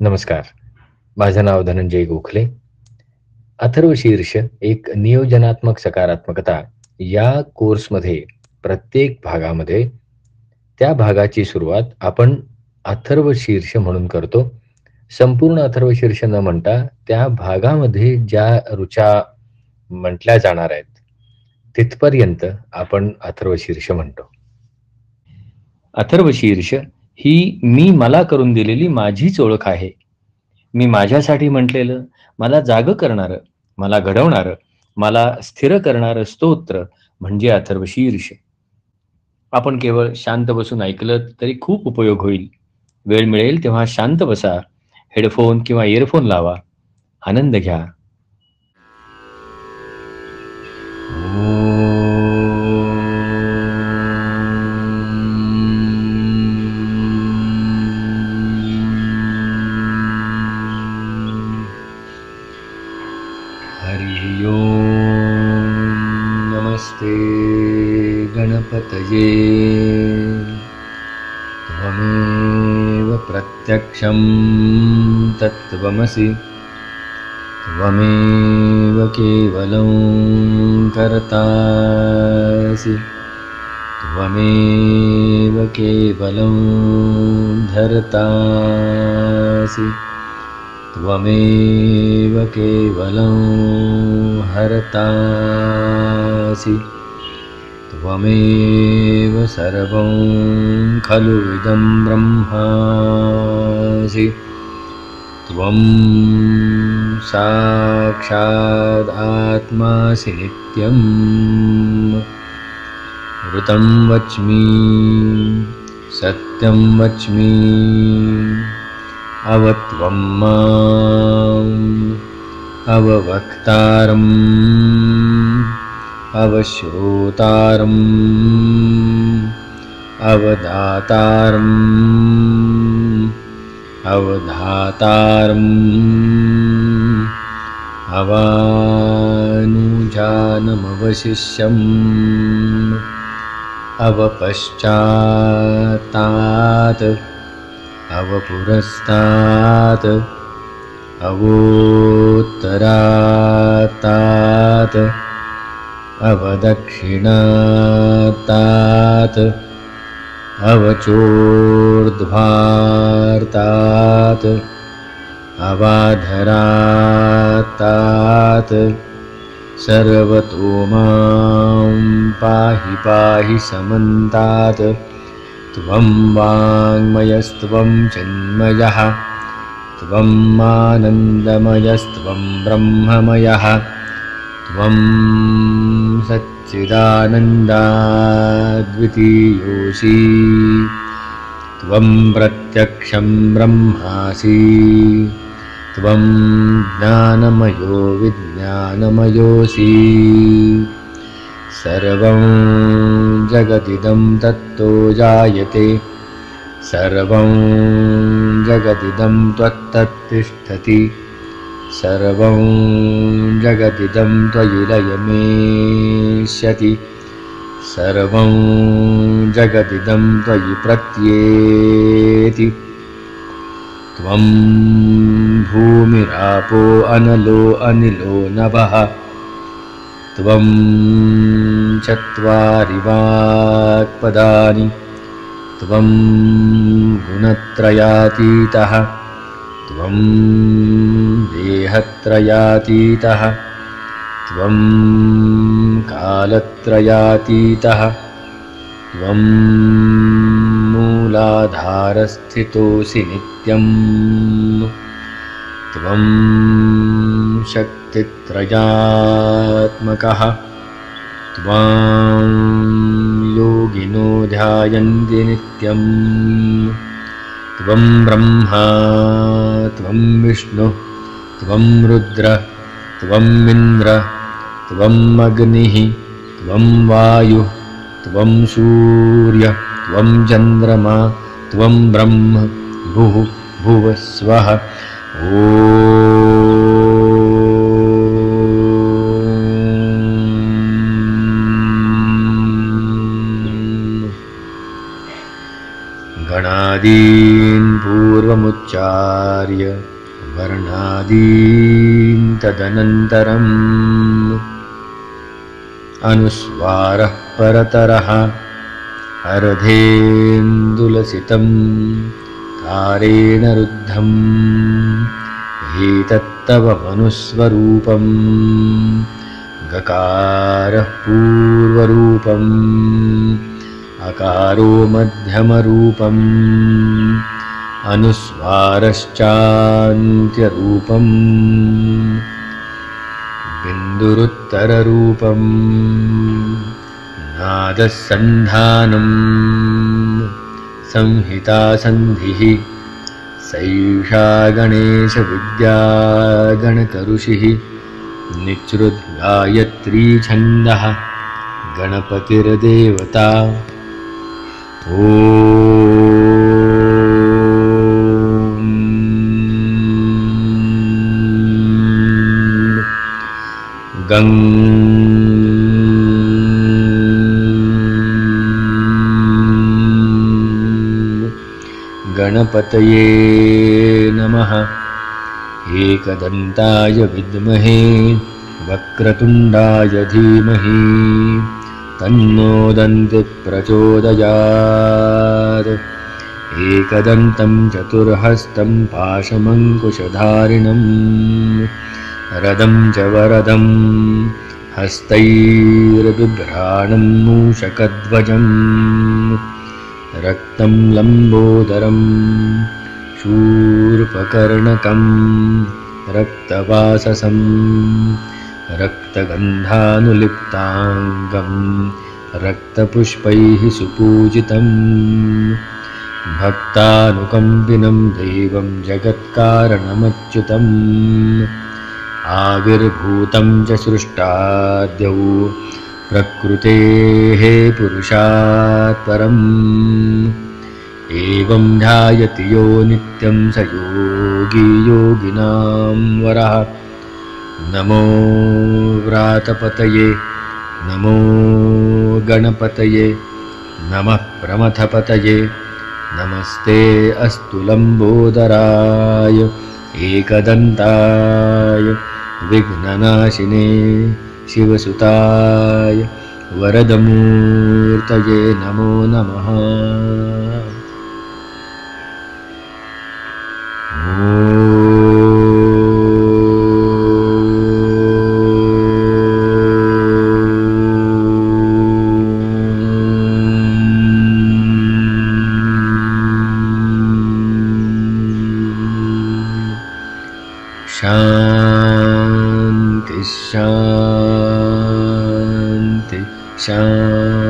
नमस्कार. माझं नाव धनंजय गोखले. अथर्व शीर्ष एक नियोजनात्मक सकारात्मकता या कोर्समध्ये प्रत्येक भागामध्ये त्या भागाची सुरुवात आपण अथर्व शीर्ष म्हणून करतो. संपूर्ण अथर्व शीर्ष न म्हणता त्या भागामध्ये ज्या रुचा म्हटल्या जाणार आहेत तिथपर्यंत आपण अथर्व शीर्ष म्हणतो. अथर्व शीर्ष ही मी मला करून दिलेली माझीच ओळख आहे. मी माझ्यासाठी म्हटलेलं मला जाग करणार मला घडवणार मला स्थिर करणार स्तोत्र म्हणजे अथर्व शीर्ष आपण केवळ शांत बसून ऐकलं तरी खूप उपयोग होईल. वेळ मिळेल तेव्हा शांत बसा हेडफोन किंवा इयरफोन लावा. आनंद घ्या. गणपतये। त्वमेव प्रत्यक्षं तत्त्वमसि। त्वमेव केवलं कर्तासि त्वमेव केवलं धर्तासि त्वमेव केवलं हर्तासि। त्वमेव सर्वं खलु इदं ब्रह्मासि। त्वं साक्षादात्मासि नित्यम् ऋतं वच्मि सत्यं वच्मि अवत्वं माम् अववक्तारम् अवश्रोतारम् अवदातारम् अवधातारम् अवानुजानमवशिष्यम् अवपश्चात्तात् अवपुरस्तात् अवोत्तरात्तात् अवदक्षिणात्तात् अवचोर्ध्वार्तात् अवाधरात्तात् सर्वतो मां पाहि पाहि समन्तात् त्वं वाङ्मयस्त्वं चिन्मयः त्वम् आनन्दमयस्त्वं ब्रह्ममयः त्वं सच्चिदानन्दाद्वितीयोऽसि त्वं प्रत्यक्षं ब्रह्मासि त्वं ज्ञानमयो विज्ञानमयोऽसि सर्वं जगदिदं तत्तो जायते। सर्वं जगदिदं त्वत्तत्तिष्ठति। सर्वं जगदिदं त्वयि लयमेष्यति सर्वं जगदिदं त्वयि प्रत्येति। त्वं भूमिरापो अनलो अनिलो नभः त्वं चत्वारि वाक्पदानि त्वं गुणत्रयातीतः। त्वं देहत्रयातीतः। त्वं कालत्रयातीतः। त्वं मूलाधारस्थितोऽसि नित्यम्। त्वं शक्तित्रयात्मकः। त्वां योगिनो ध्यायन्ति नित्यम्। त्वं ब्रह्मा त्वं विष्णुः त्वं रुद्र त्वमिन्द्र त्वम् अग्निः त्वं वायुः त्वं सूर्य त्वं चन्द्रमा त्वं ब्रह्म भुः भुवस्वः ओ गणादीन् पूर्वमुच्चार्य वर्णादीन् तदनन्तरम् अनुस्वारः परतरः अर्धेन्दुलसितं तारेण रुद्धम् एतत्तव मनुस्वरूपम् गकारः पूर्वरूपम् अकारो मध्यमरूपम् अनुस्वारश्चान्त्यरूपम् बिन्दुरुत्तररूपम् नादसन्धानम् संहितासन्धिः सैषा गणेशविद्यागणकऋषिः निःसृद्गायत्रीछन्दः गणपतिर्देवता ओ गणपतये नमः। एकदन्ताय विद्महे वक्रतुण्डाय धीमहि तन्नो प्रचोदयात्। एकदन्तं चतुर्हस्तं पाशमङ्कुशधारिणम्। रदं च वरदं हस्तैर्बिभ्राणं मूषकध्वजम्। रक्तं लम्बोदरं शूर्पकर्णकं रक्तवाससं रक्तगन्धानुलिप्ताङ्गं रक्तपुष्पैः सुपूजितम्। भक्तानुकम्पिनं देवं जगत्कारणमच्युतम्। आविर्भूतं च सृष्टाद्यौ प्रकृतेः पुरुषात् परम्। एवं ध्यायति यो नित्यं स योगी योगिनां वरः नमो व्रातपतये नमो गणपतये नमः प्रमथपतये नमस्ते अस्तु लम्बोदराय एकदन्ताय विघ्ननाशिने शिवसुताय वरदमूर्तये नमो नमः। शान्ति शान्ति शान्तिः